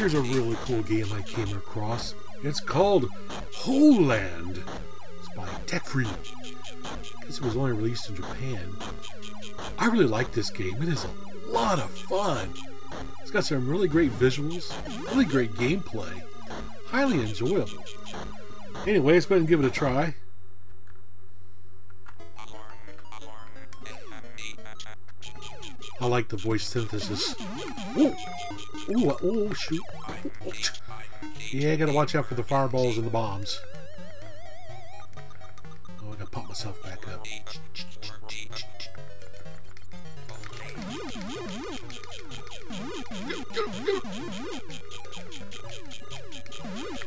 here's a really cool game I came across. It's called Hole Land. It's by Tecfri. I guess it was only released in Japan. I really like this game. It is a lot of fun. It's got some really great visuals, really great gameplay, highly enjoyable. Anyway, let's go ahead and give it a try. I like the voice synthesis. Ooh, oh, shoot. Yeah, I gotta watch out for the fireballs and the bombs. Oh, I gotta pop myself back up.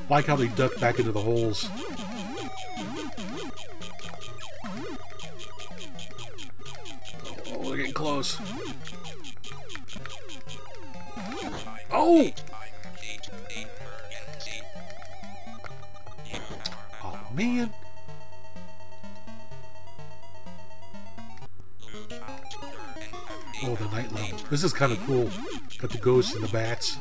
Like how they duck back into the holes. Oh, they're getting close. Oh! Oh, man. Oh, the night level. This is kind of cool. Got the ghosts and the bats.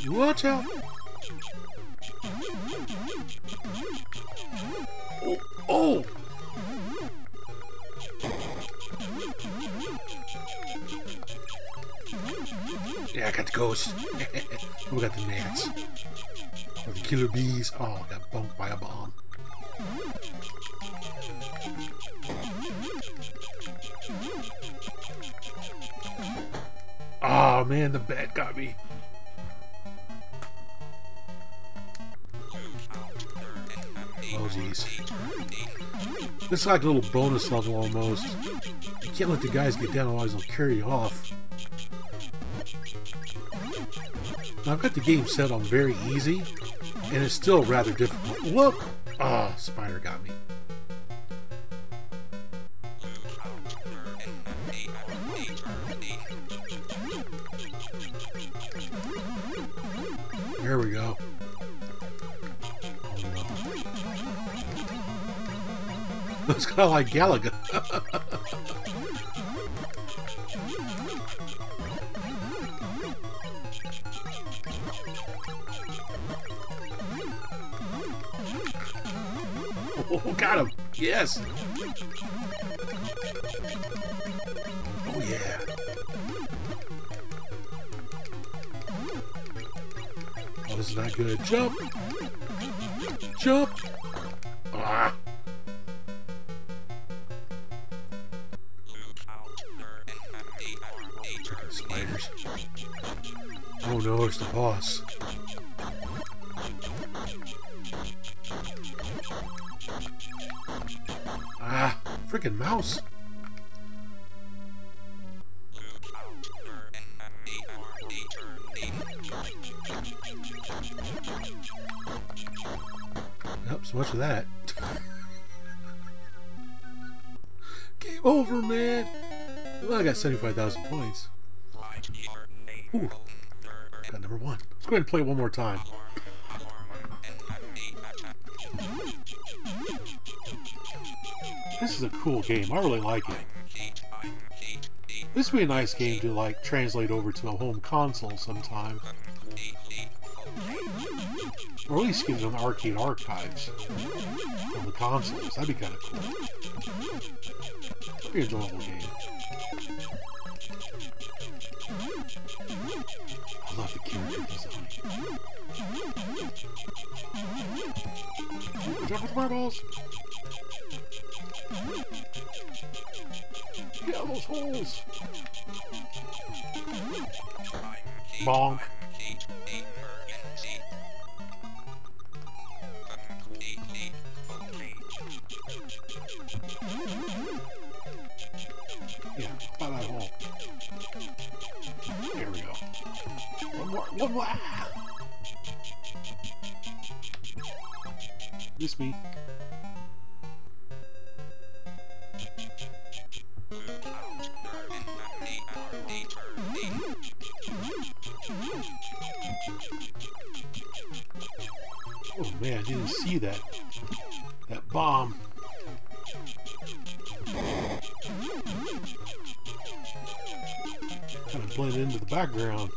You watch out! Got the ghost. we got the gnats. Or the killer bees. Oh, got bunked by a bomb. Oh man, the bat got me. Oh jeez. This is like a little bonus level almost. You can't let the guys get down otherwise they'll carry off. Now I've got the game set on very easy, and it's still rather difficult. Look! Ah, oh, spider got me. There we go. Oh, no. Kind of like Galaga. oh, got him. Yes. Oh, yeah. Oh, this is not good. Jump! Jump! Ah! Spiders. Oh no, it's the boss. Freaking mouse. Yep, so much of that. Game over, man. Well, I got 75,000 points. Ooh, got number one. Let's go ahead and play it one more time. This is a cool game. I really like it. This would be a nice game to like translate over to a home console sometime. Or at least get it on arcade archives on the consoles. That'd be kind of cool. Pretty enjoyable game. I love the character design. Jump with marbles! Holes! Bonk. Yeah. There we go. One more, one more! Ah! Me. I didn't see that. That bomb. Kind of blend into the background.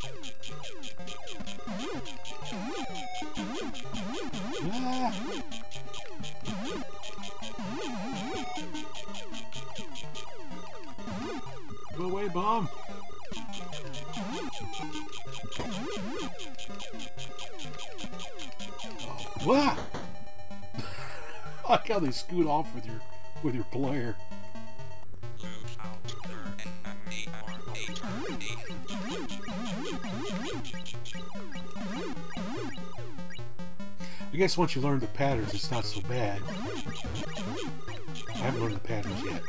Wow. I like how they scoot off with your with your player. I guess once you learn the patterns, it's not so bad. I haven't learned the patterns yet.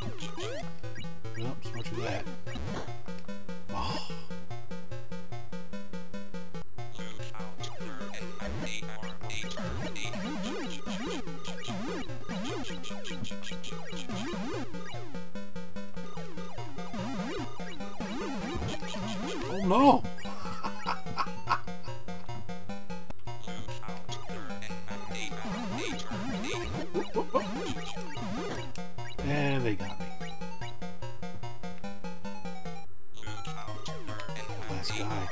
Oh! And they got me. Last guy.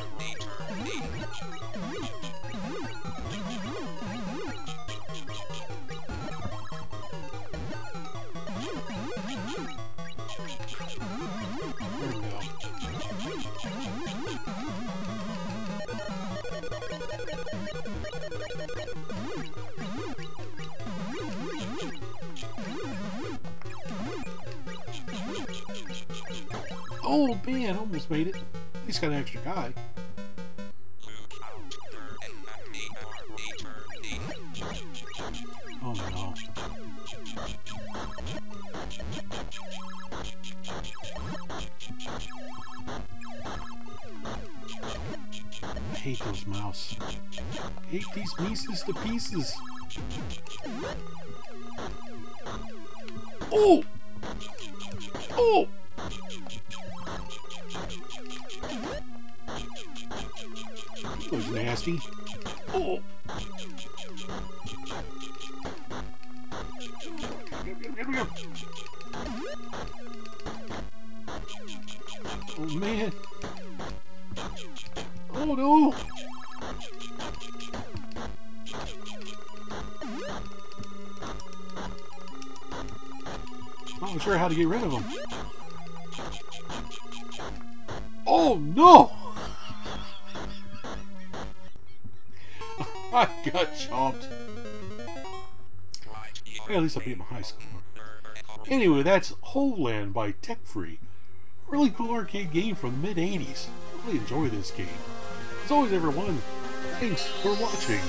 Oh man, almost made it. At least got an extra guy. Oh no. I hate those mouse. Hate these pieces to pieces. Oh! Oh! That was nasty. Oh! Oh man! Oh no! Not sure how to get rid of them. Oh no! I got chomped. Hey, at least I beat my high school. Anyway, that's Hole Land by Tecfri. Really cool arcade game from the mid 80s. I Really enjoy this game. As always, everyone, thanks for watching.